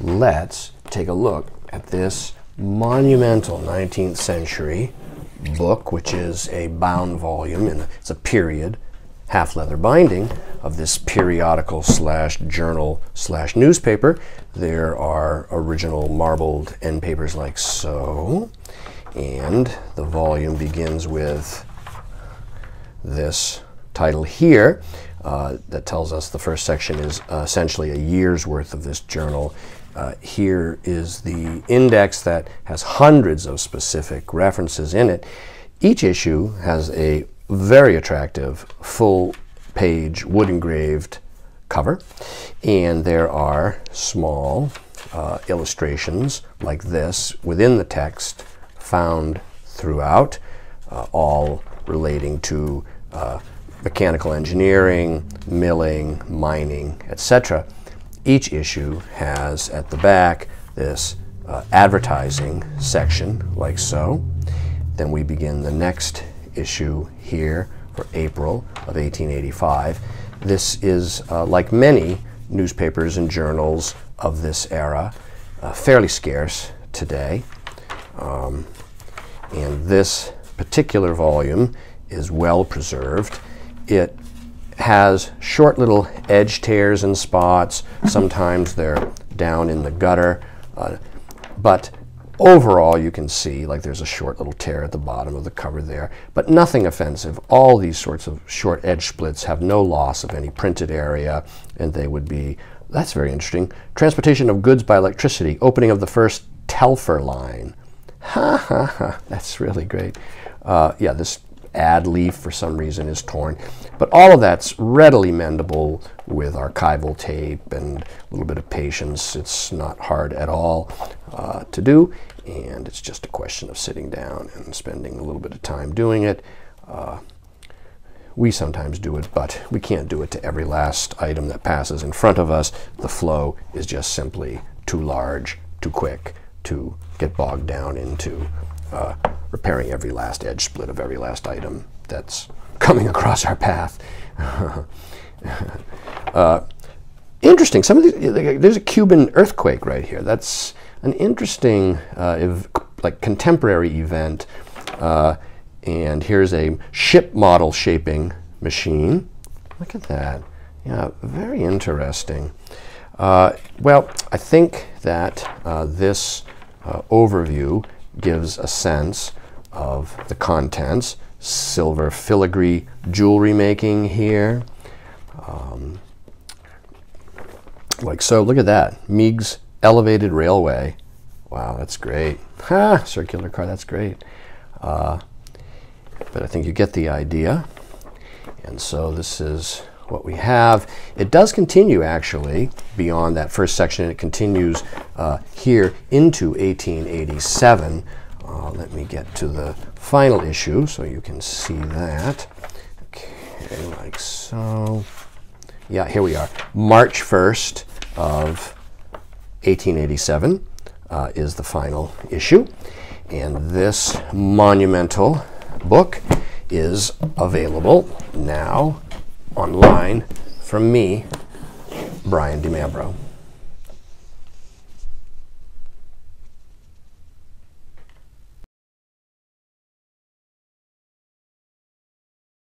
let's take a look at this monumental 19th century book, which is a bound volume, and it's a period, half leather binding of this periodical slash journal slash newspaper. There are original marbled end papers like so, and the volume begins with this title here uh, that tells us the first section is uh, essentially a year's worth of this journal. Uh, here is the index that has hundreds of specific references in it. Each issue has a very attractive full page wood engraved cover, and there are small uh, illustrations like this within the text found throughout, uh, all relating to uh, mechanical engineering, milling, mining, etc. Each issue has at the back this uh, advertising section, like so. Then we begin the next issue here for April of 1885. This is, uh, like many newspapers and journals of this era, uh, fairly scarce today. Um, and this particular volume is well preserved. It has short little edge tears and spots. Sometimes they're down in the gutter. Uh, but overall, you can see like there's a short little tear at the bottom of the cover there, but nothing offensive. All these sorts of short edge splits have no loss of any printed area, and they would be, that's very interesting, transportation of goods by electricity, opening of the first telpher line. Ha ha ha, that's really great. Uh, yeah, this ad leaf for some reason is torn. But all of that's readily mendable with archival tape and a little bit of patience. It's not hard at all uh, to do, and it's just a question of sitting down and spending a little bit of time doing it. Uh, we sometimes do it, but we can't do it to every last item that passes in front of us. The flow is just simply too large, too quick to get bogged down into uh, repairing every last edge split of every last item that's coming across our path. uh, interesting. Some of these, there's a Cuban earthquake right here. That's an interesting, uh, like contemporary event. Uh, and here's a ship model shaping machine. Look at that. Yeah, very interesting. Uh, well, I think that uh, this overview gives a sense of the contents. Silver filigree jewelry making here. Um, like so, look at that. Meigs Elevated Railway. Wow, that's great. Ha, circular car, that's great. Uh, but I think you get the idea. And so this is what we have. It does continue actually beyond that first section. It continues uh, here into 1887. Uh, let me get to the final issue so you can see that. Okay, like so. Yeah, here we are. March 1st of 1887 uh, is the final issue. And this monumental book is available now online from me, Brian DiMambro.